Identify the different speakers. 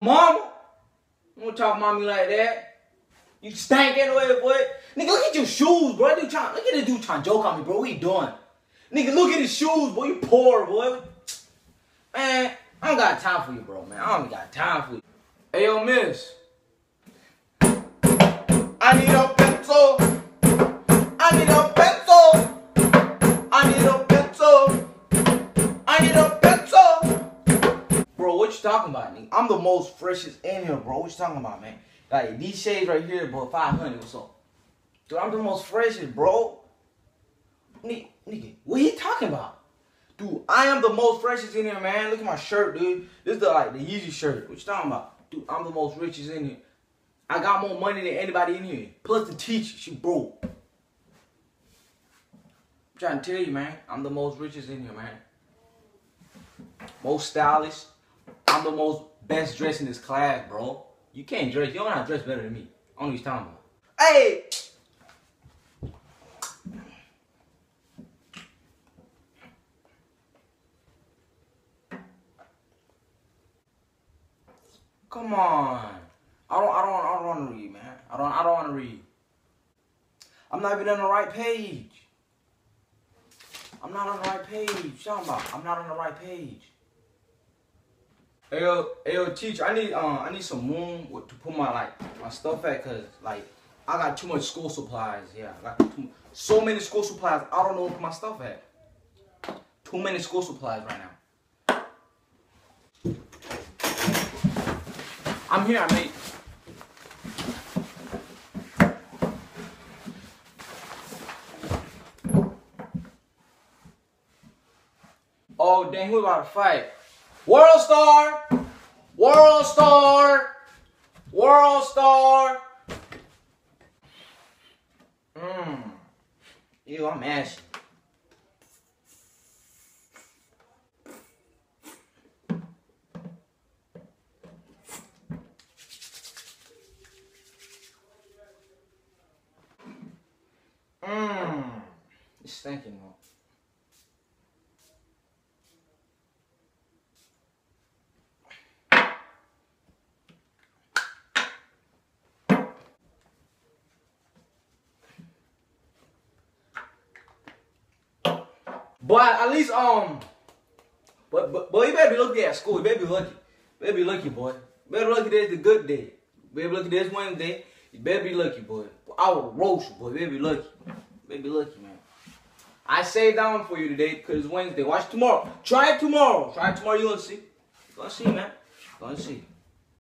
Speaker 1: Mama, don't talk me like that. You stank anyway, boy. Nigga, look at your shoes, bro. Look at this dude trying to joke on me, bro. What you doing? Nigga, look at his shoes, boy. You poor, boy. Man, I don't got time for you, bro, man. I don't got time for you. Hey, yo, miss. I need a pencil. What you talking about, nigga? I'm the most freshest in here, bro. What you talking about, man? Like, these shades right here, bro, 500 or so. Dude, I'm the most freshest, bro. Nigga, what he talking about? Dude, I am the most freshest in here, man. Look at my shirt, dude. This is the like the Yeezy shirt. What you talking about? Dude, I'm the most richest in here. I got more money than anybody in here. Plus the teacher, she broke. I'm trying to tell you, man. I'm the most richest in here, man. Most stylish. I'm the most best dressed in this class, bro. You can't dress. You don't know how to dress better than me. I don't you're talking about. Hey! Come on. I don't I don't I don't want to read, man. I don't I don't want to read. I'm not even on the right page. I'm not on the right page. What? I'm not on the right page. Hey yo, hey yo, teacher, I need um I need some room to put my like my stuff at cause like I got too much school supplies. Yeah, I got too, so many school supplies. I don't know where my stuff at. Too many school supplies right now. I'm here, mate. Oh, dang, who about to fight? World Star! World Star! World Star! Mmm. Ew, I'm ashy. Mmm. It's stinking though. But at least um but but boy you better be lucky at school. You better be lucky. You better be lucky, boy. You better be lucky today's the good day. You better be lucky this Wednesday. You better be lucky, boy. I will roast you, boy. You better be lucky. You better be lucky, man. I saved down for you today because it's Wednesday. Watch tomorrow. Try it tomorrow. Try it tomorrow. You gonna see. You gonna see, man. You gonna see.